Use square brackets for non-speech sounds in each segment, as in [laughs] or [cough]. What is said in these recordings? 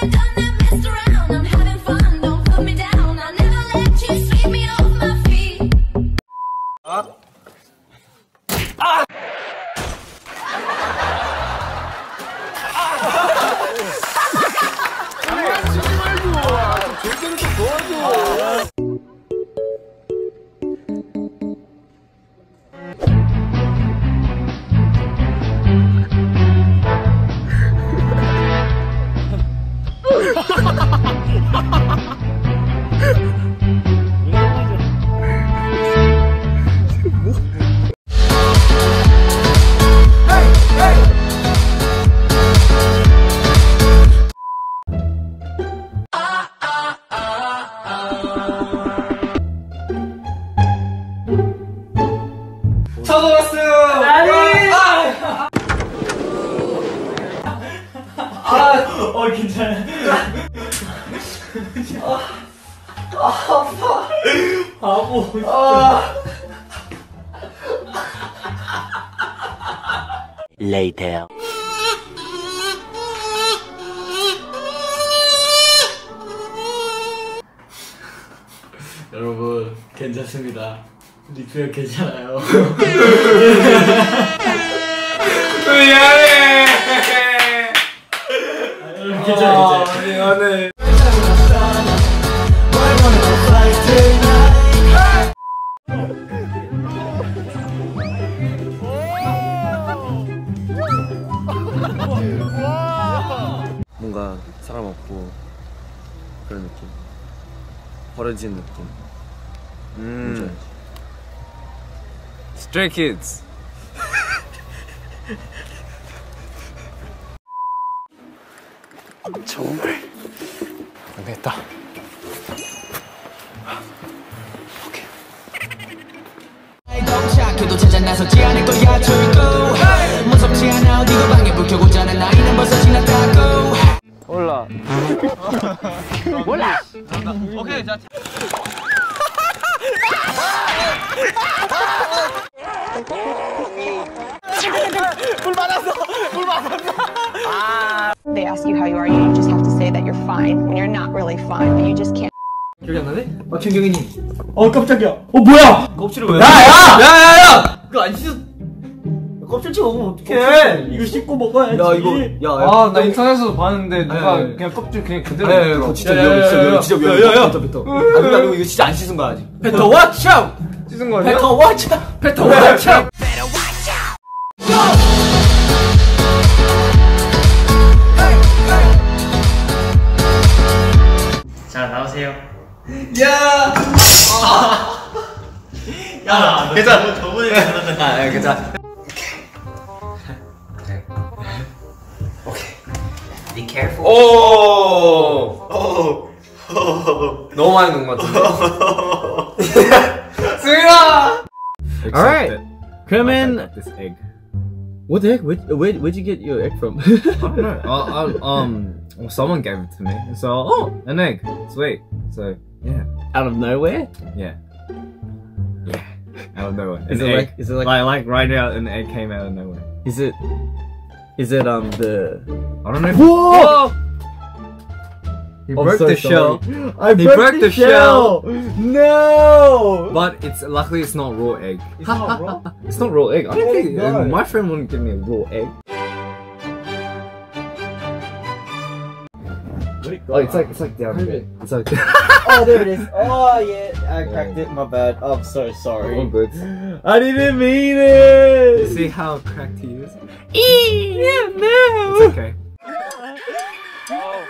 done, done, done. 먹었어요. 아니. 아. 아, 아, 어 괜찮아. 아, 아파. 바보. 아. Later. 여러분 괜찮습니다. 리프요 괜찮아요. 미안해. 괜찮아 이제. 미안해. 뭔가 사람 없고 그런 느낌. 버려진 느낌. 음. Stray Kids. 정말. 안 되겠다. 착해도 찾아 나서지 않을 거야 절고. 무섭지 않아. 어디도 방에 불 켜고 자는 나이는 벌써 지났다고. [laughs] 몰라. They ask you how you are, you just have to say that you're fine when you're not really fine, but you just can't. 기억이 안 나네? 아 김경희님. 어 깜짝이야. 어 뭐야? 껍질을 왜? 야 야! 야 야 야! 그거 안 씻어. 껍질째 먹으면 어떡해? 이거 씻고 먹어야지. 야 이거 야. 아, 나 인터넷에서 봤는데 누가 네, 네. 그냥 껍질 그냥 그대로 야, 야, 먹더라고. 그거 진짜 야, 야, 위험해. 진짜 야, 위험해. 야. 진짜 야, 위험해. 야, 야. 뱉어 뱉어. 아 그리고 이거 진짜 안 씻은 거야 아직. 배터 왓츠! 씻은 거 아니야? 배터 왓츠! 배터 왓츠! 자 야! 야, 괜찮아. 저번에 잘하는 아, 야, 괜찮아. Be careful 오! 너무 많이 넣은 것 같은데. 승현아! [laughs] Alright. 그러면 This egg. what the heck? Where, where, where'd you get your egg from? I don't know. I, I, um, well, someone gave it to me. So, oh, an egg. Sweet. So, yeah, Out of nowhere? yeah, yeah. Out of nowhere. Is An it egg. like? Is it like? like, like right now, an egg came out of nowhere. Is it? Is it um the? I don't know. If Whoa! He I'm broke so the shell. I He broke, broke the, the shell. No. but it's luckily it's not raw egg. It's not raw. [laughs] It's not raw egg. I don't think no. my friend wouldn't give me a raw egg. god. Oh, it's like it's like down here. It's like. [laughs] [laughs] oh, there it is. Oh yeah, I cracked it. My bad. I'm so sorry. Oh, Come on. [gasps] I didn't mean it. You see how cracked he is? Eee, yeah, no. It's okay. [laughs] oh.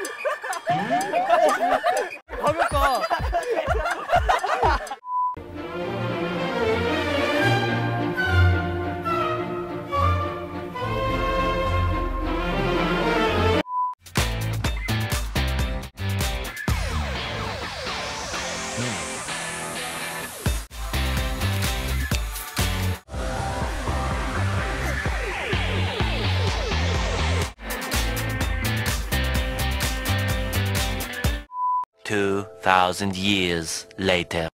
2,000 years later.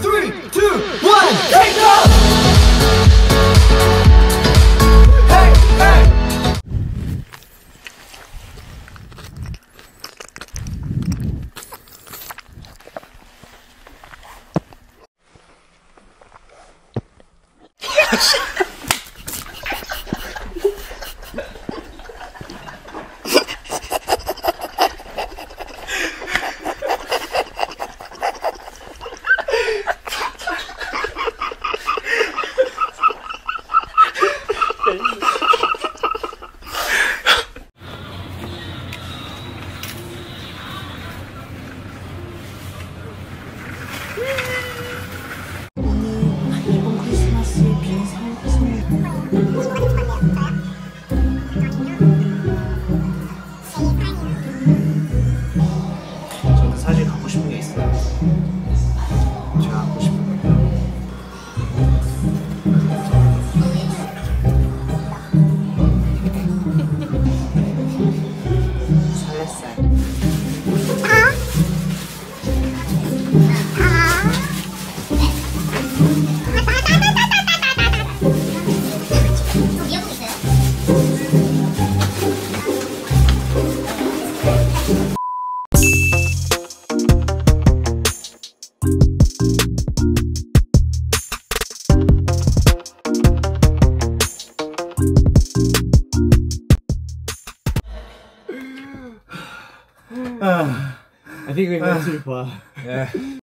Three, two, one, take off! Hey! [laughs] 아직은 며칠 봐. 예.